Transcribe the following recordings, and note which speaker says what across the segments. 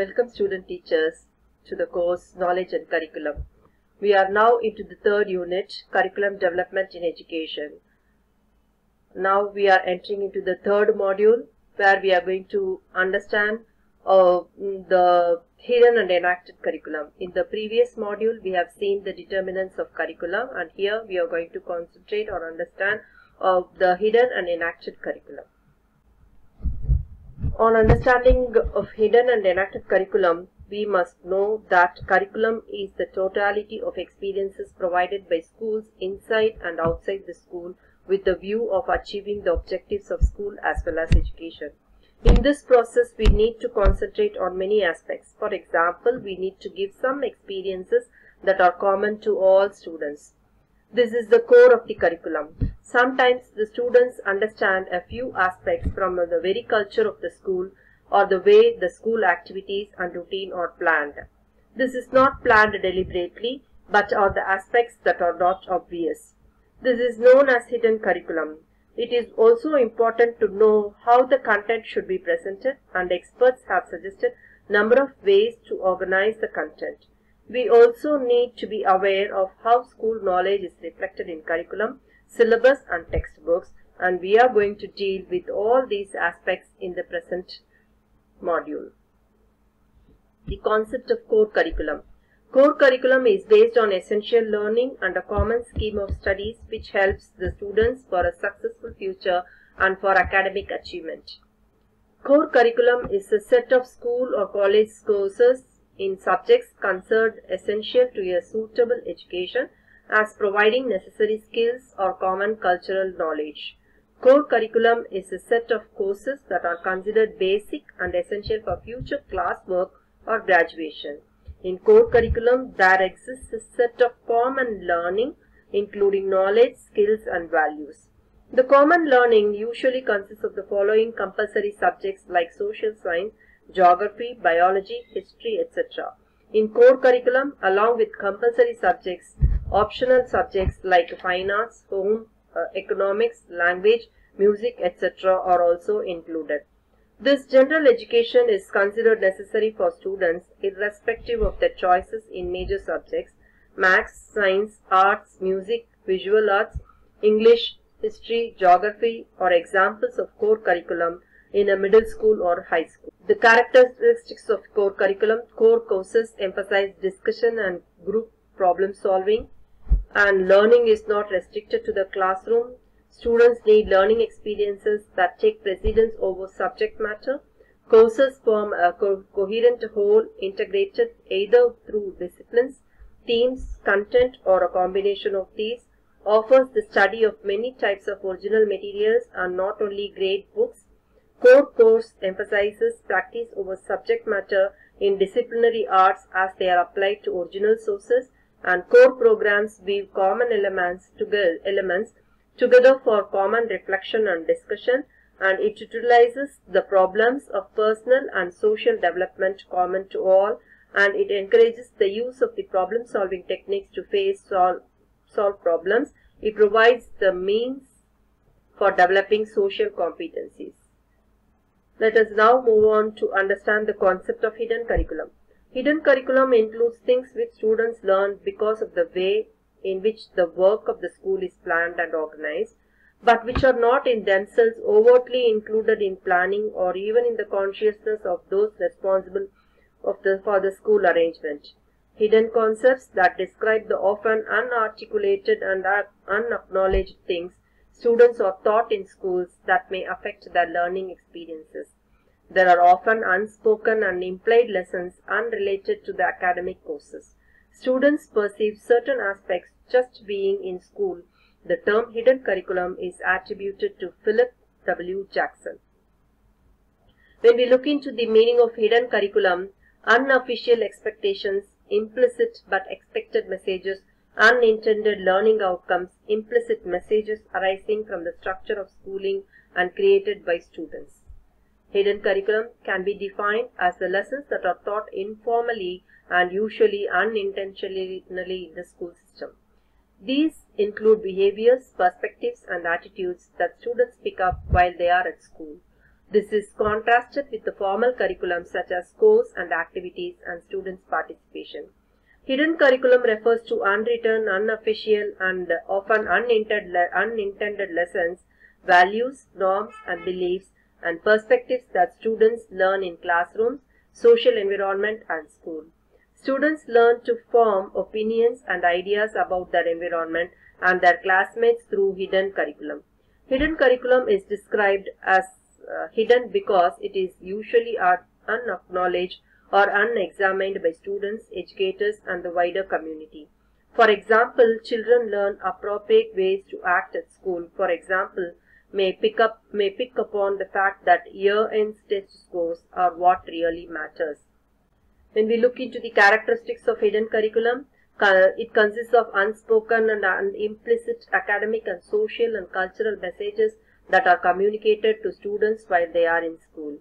Speaker 1: Welcome student teachers to the course Knowledge and Curriculum. We are now into the third unit, Curriculum Development in Education. Now we are entering into the third module where we are going to understand uh, the hidden and enacted curriculum. In the previous module we have seen the determinants of curriculum and here we are going to concentrate or understand of the hidden and enacted curriculum. On understanding of hidden and enacted curriculum, we must know that curriculum is the totality of experiences provided by schools inside and outside the school with the view of achieving the objectives of school as well as education. In this process, we need to concentrate on many aspects. For example, we need to give some experiences that are common to all students. This is the core of the curriculum. Sometimes the students understand a few aspects from the very culture of the school or the way the school activities and routine are planned. This is not planned deliberately but are the aspects that are not obvious. This is known as hidden curriculum. It is also important to know how the content should be presented and experts have suggested number of ways to organize the content. We also need to be aware of how school knowledge is reflected in curriculum syllabus and textbooks and we are going to deal with all these aspects in the present module. The concept of core curriculum. Core curriculum is based on essential learning and a common scheme of studies which helps the students for a successful future and for academic achievement. Core curriculum is a set of school or college courses in subjects considered essential to a suitable education as providing necessary skills or common cultural knowledge. Core curriculum is a set of courses that are considered basic and essential for future classwork or graduation. In core curriculum, there exists a set of common learning including knowledge, skills and values. The common learning usually consists of the following compulsory subjects like social science, geography, biology, history, etc. In core curriculum, along with compulsory subjects, Optional subjects like fine arts, home, uh, economics, language, music, etc. are also included. This general education is considered necessary for students irrespective of their choices in major subjects, maths, science, arts, music, visual arts, English, history, geography are examples of core curriculum in a middle school or high school. The characteristics of core curriculum, core courses emphasize discussion and group problem solving, and learning is not restricted to the classroom. Students need learning experiences that take precedence over subject matter. Courses form a co coherent whole integrated either through disciplines, themes, content or a combination of these. Offers the study of many types of original materials and not only grade books. Core course emphasizes practice over subject matter in disciplinary arts as they are applied to original sources and core programs weave common elements together, elements together for common reflection and discussion and it utilizes the problems of personal and social development common to all and it encourages the use of the problem solving techniques to face solve, solve problems. It provides the means for developing social competencies. Let us now move on to understand the concept of hidden curriculum. Hidden curriculum includes things which students learn because of the way in which the work of the school is planned and organized, but which are not in themselves overtly included in planning or even in the consciousness of those responsible of the, for the school arrangement. Hidden concepts that describe the often unarticulated and unacknowledged things students are taught in schools that may affect their learning experiences. There are often unspoken and implied lessons unrelated to the academic courses. Students perceive certain aspects just being in school. The term hidden curriculum is attributed to Philip W. Jackson. When we look into the meaning of hidden curriculum, unofficial expectations, implicit but expected messages, unintended learning outcomes, implicit messages arising from the structure of schooling and created by students. Hidden curriculum can be defined as the lessons that are taught informally and usually unintentionally in the school system. These include behaviors, perspectives and attitudes that students pick up while they are at school. This is contrasted with the formal curriculum such as course and activities and students' participation. Hidden curriculum refers to unwritten, unofficial, and often unintended, unintended lessons, values, norms, and beliefs, and perspectives that students learn in classrooms, social environment, and school. Students learn to form opinions and ideas about their environment and their classmates through hidden curriculum. Hidden curriculum is described as uh, hidden because it is usually unacknowledged or unexamined by students, educators, and the wider community. For example, children learn appropriate ways to act at school. For example, may pick up may pick upon the fact that year-end test scores are what really matters. When we look into the characteristics of hidden curriculum, it consists of unspoken and implicit academic and social and cultural messages that are communicated to students while they are in school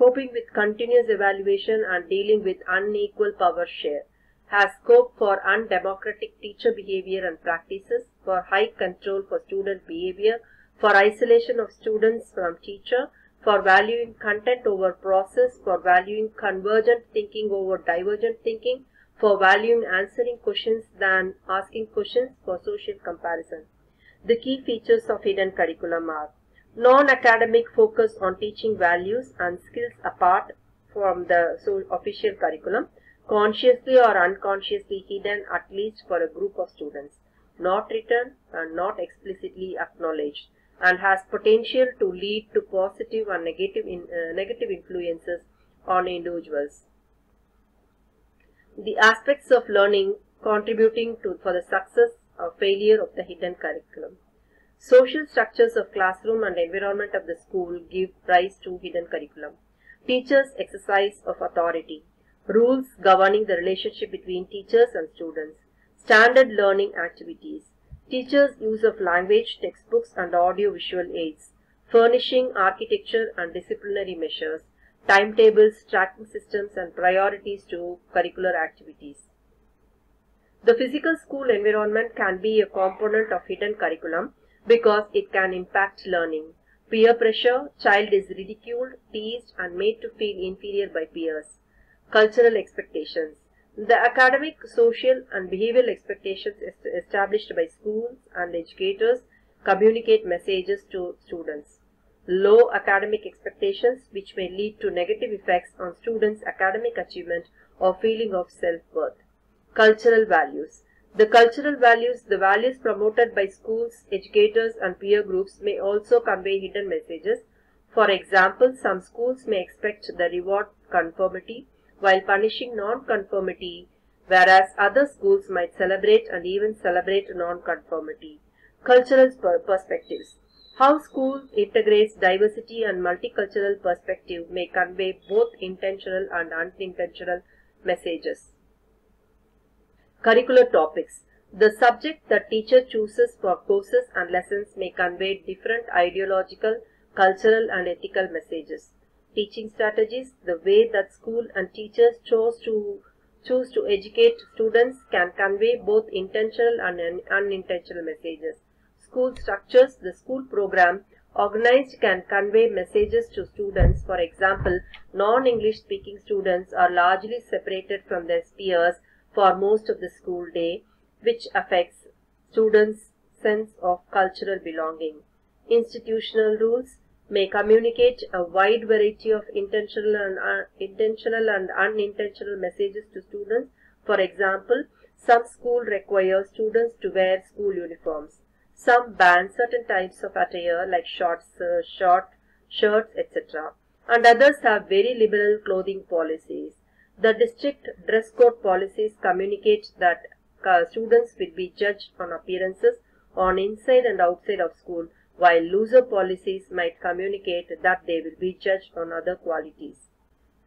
Speaker 1: coping with continuous evaluation and dealing with unequal power share, has scope for undemocratic teacher behavior and practices, for high control for student behavior, for isolation of students from teacher, for valuing content over process, for valuing convergent thinking over divergent thinking, for valuing answering questions than asking questions for social comparison. The key features of hidden curriculum are non-academic focus on teaching values and skills apart from the official curriculum, consciously or unconsciously hidden at least for a group of students, not written and not explicitly acknowledged, and has potential to lead to positive and negative, in, uh, negative influences on individuals. The aspects of learning contributing to for the success or failure of the hidden curriculum. Social structures of classroom and environment of the school give rise to hidden curriculum. Teachers' exercise of authority. Rules governing the relationship between teachers and students. Standard learning activities. Teachers' use of language, textbooks and audio-visual aids. Furnishing architecture and disciplinary measures. Timetables, tracking systems and priorities to curricular activities. The physical school environment can be a component of hidden curriculum because it can impact learning. Peer pressure, child is ridiculed, teased and made to feel inferior by peers. Cultural expectations. The academic, social and behavioral expectations established by schools and educators communicate messages to students. Low academic expectations which may lead to negative effects on students' academic achievement or feeling of self-worth. Cultural values. The cultural values, the values promoted by schools, educators and peer groups may also convey hidden messages. For example, some schools may expect the reward conformity while punishing non-conformity, whereas other schools might celebrate and even celebrate non-conformity. Cultural perspectives. How school integrates diversity and multicultural perspective may convey both intentional and unintentional messages. Curricular topics. The subject that teacher chooses for courses and lessons may convey different ideological, cultural and ethical messages. Teaching strategies. The way that school and teachers chose to choose to educate students can convey both intentional and unintentional messages. School structures. The school program organized can convey messages to students. For example, non-English speaking students are largely separated from their peers for most of the school day, which affects students' sense of cultural belonging. Institutional rules may communicate a wide variety of intentional and, uh, intentional and unintentional messages to students. For example, some schools require students to wear school uniforms. Some ban certain types of attire like shorts, uh, short shirts, etc. And others have very liberal clothing policies. The district dress code policies communicate that uh, students will be judged on appearances on inside and outside of school, while looser policies might communicate that they will be judged on other qualities.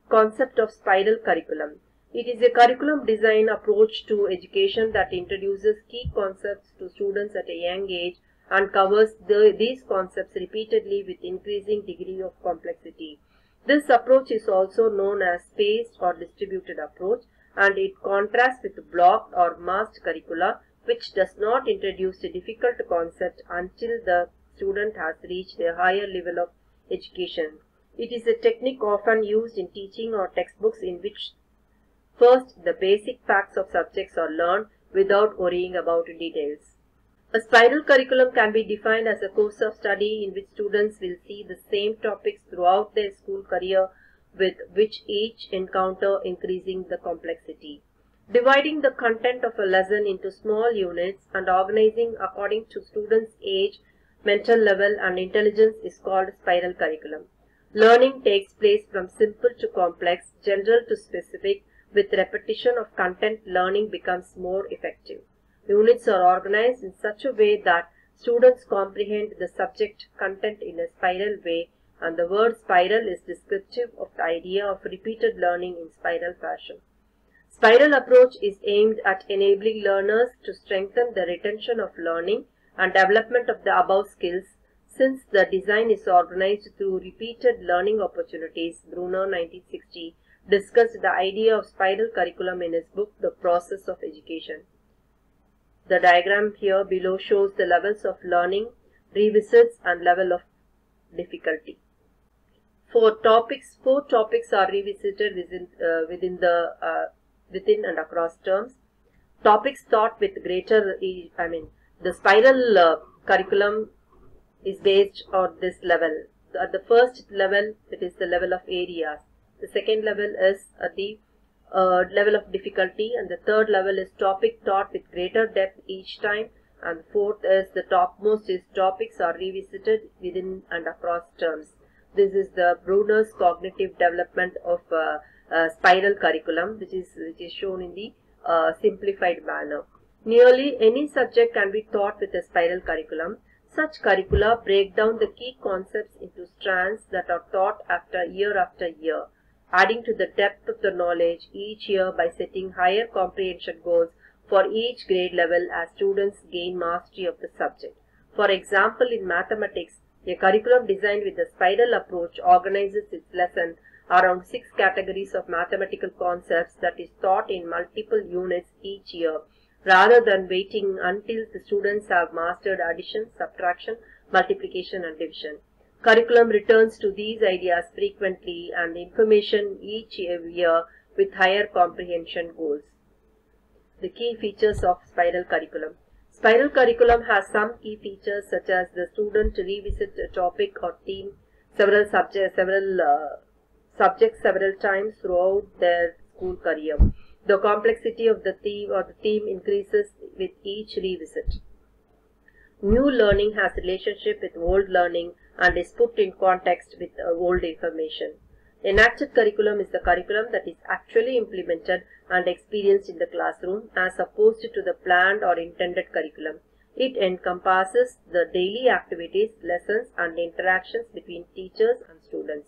Speaker 1: Concept of spiral curriculum. It is a curriculum design approach to education that introduces key concepts to students at a young age and covers the, these concepts repeatedly with increasing degree of complexity. This approach is also known as spaced or distributed approach and it contrasts with blocked or massed curricula which does not introduce a difficult concept until the student has reached a higher level of education. It is a technique often used in teaching or textbooks in which first the basic facts of subjects are learned without worrying about details. A spiral curriculum can be defined as a course of study in which students will see the same topics throughout their school career with which each encounter increasing the complexity. Dividing the content of a lesson into small units and organizing according to students' age, mental level and intelligence is called spiral curriculum. Learning takes place from simple to complex, general to specific. With repetition of content, learning becomes more effective. Units are organized in such a way that students comprehend the subject content in a spiral way and the word spiral is descriptive of the idea of repeated learning in spiral fashion. Spiral approach is aimed at enabling learners to strengthen the retention of learning and development of the above skills since the design is organized through repeated learning opportunities, Bruner 1960 discussed the idea of spiral curriculum in his book The Process of Education. The diagram here below shows the levels of learning, revisits and level of difficulty. For topics, four topics are revisited within, uh, within the uh, within and across terms. Topics taught with greater, I mean, the spiral uh, curriculum is based on this level. At the first level, it is the level of areas. The second level is at the uh, level of difficulty and the third level is topic taught with greater depth each time and the fourth is the topmost is topics are revisited within and across terms. This is the Bruner's cognitive development of uh, uh, spiral curriculum which is which is shown in the uh, simplified manner. Nearly any subject can be taught with a spiral curriculum. Such curricula break down the key concepts into strands that are taught after year after year, adding to the depth of the knowledge each year by setting higher comprehension goals for each grade level as students gain mastery of the subject. For example, in mathematics, a curriculum designed with the spiral approach organizes its lesson around six categories of mathematical concepts that is taught in multiple units each year rather than waiting until the students have mastered addition, subtraction, multiplication and division. Curriculum returns to these ideas frequently and information each year with higher comprehension goals. The key features of spiral curriculum. Spiral curriculum has some key features such as the student revisit a topic or theme several subjects, several uh, subjects several times throughout their school career. The complexity of the theme or the theme increases with each revisit. New learning has relationship with old learning and is put in context with uh, old information. Enacted curriculum is the curriculum that is actually implemented and experienced in the classroom as opposed to the planned or intended curriculum. It encompasses the daily activities, lessons and interactions between teachers and students.